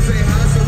Say hustle.